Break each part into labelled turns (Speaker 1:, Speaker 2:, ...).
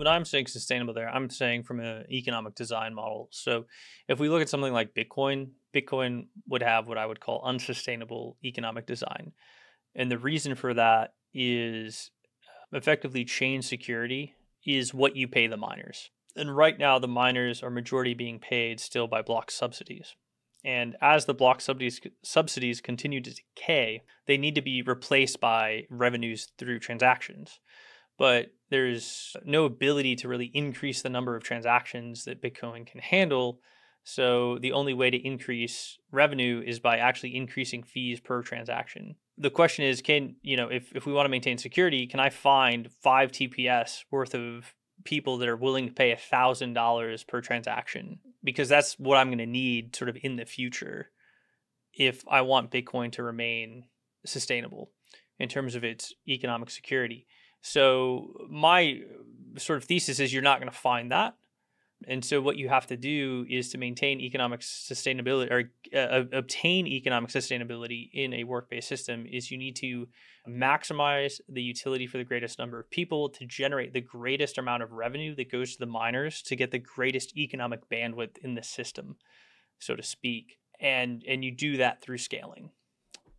Speaker 1: when I'm saying sustainable there, I'm saying from an economic design model. So if we look at something like Bitcoin, Bitcoin would have what I would call unsustainable economic design. And the reason for that is uh, effectively chain security is what you pay the miners. And right now, the miners are majority being paid still by block subsidies. And as the block subsidies subsidies continue to decay, they need to be replaced by revenues through transactions. But there's no ability to really increase the number of transactions that Bitcoin can handle. So the only way to increase revenue is by actually increasing fees per transaction. The question is, can you know if, if we want to maintain security, can I find five TPS worth of people that are willing to pay a thousand dollars per transaction because that's what I'm going to need sort of in the future if I want Bitcoin to remain sustainable in terms of its economic security. So my sort of thesis is you're not going to find that. And so what you have to do is to maintain economic sustainability or uh, obtain economic sustainability in a work-based system is you need to maximize the utility for the greatest number of people to generate the greatest amount of revenue that goes to the miners to get the greatest economic bandwidth in the system, so to speak. And and you do that through scaling,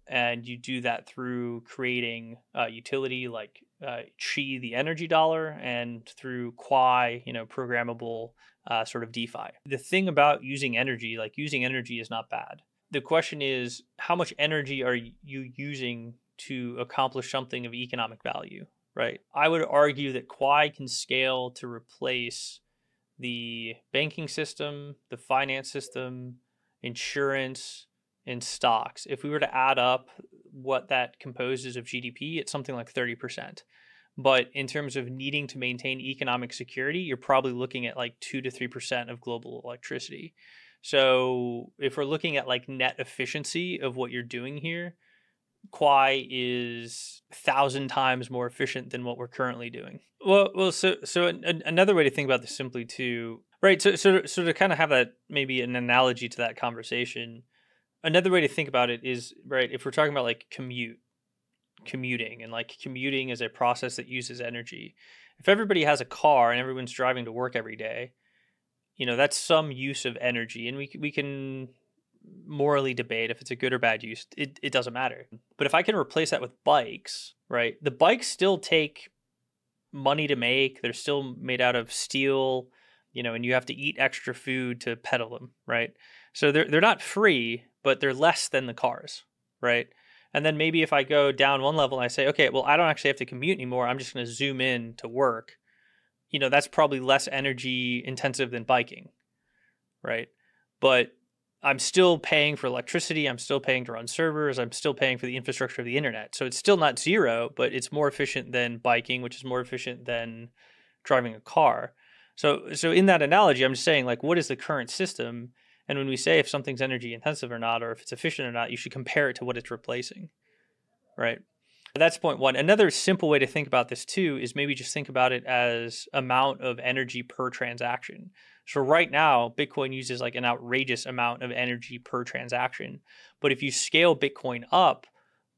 Speaker 1: and you do that through creating a utility like uh, Qi, the energy dollar, and through Quai, you know, programmable uh, sort of DeFi. The thing about using energy, like using energy, is not bad. The question is, how much energy are you using to accomplish something of economic value, right? I would argue that Quai can scale to replace the banking system, the finance system, insurance, and stocks. If we were to add up what that composes of GDP, it's something like 30%. But in terms of needing to maintain economic security, you're probably looking at like 2 to 3% of global electricity. So if we're looking at like net efficiency of what you're doing here, Quai is thousand times more efficient than what we're currently doing. Well, well, so so an, another way to think about this simply too, right? So so so to kind of have that maybe an analogy to that conversation, another way to think about it is right if we're talking about like commute, commuting, and like commuting is a process that uses energy. If everybody has a car and everyone's driving to work every day, you know that's some use of energy, and we we can morally debate if it's a good or bad use. It, it doesn't matter. But if I can replace that with bikes, right? The bikes still take money to make. They're still made out of steel, you know, and you have to eat extra food to pedal them, right? So they're they're not free, but they're less than the cars, right? And then maybe if I go down one level and I say, okay, well, I don't actually have to commute anymore. I'm just going to zoom in to work. You know, that's probably less energy intensive than biking, right? But I'm still paying for electricity. I'm still paying to run servers. I'm still paying for the infrastructure of the internet. So it's still not zero, but it's more efficient than biking, which is more efficient than driving a car. So, so in that analogy, I'm just saying, like, what is the current system? And when we say if something's energy intensive or not, or if it's efficient or not, you should compare it to what it's replacing, right? That's point one. Another simple way to think about this too is maybe just think about it as amount of energy per transaction. So right now, Bitcoin uses like an outrageous amount of energy per transaction. But if you scale Bitcoin up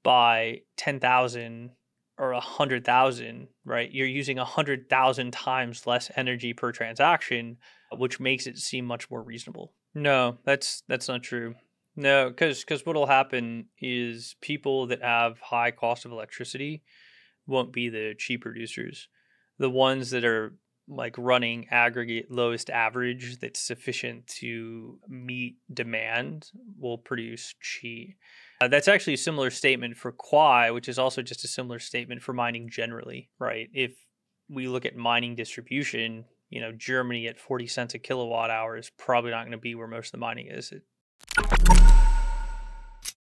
Speaker 1: by 10,000 or 100,000, right, you're using 100,000 times less energy per transaction, which makes it seem much more reasonable. No, that's that's not true. No, because because what'll happen is people that have high cost of electricity won't be the cheap producers. The ones that are like running aggregate lowest average that's sufficient to meet demand will produce Qi. Uh, that's actually a similar statement for Quai, which is also just a similar statement for mining generally, right? If we look at mining distribution, you know, Germany at 40 cents a kilowatt hour is probably not going to be where most of the mining is. It,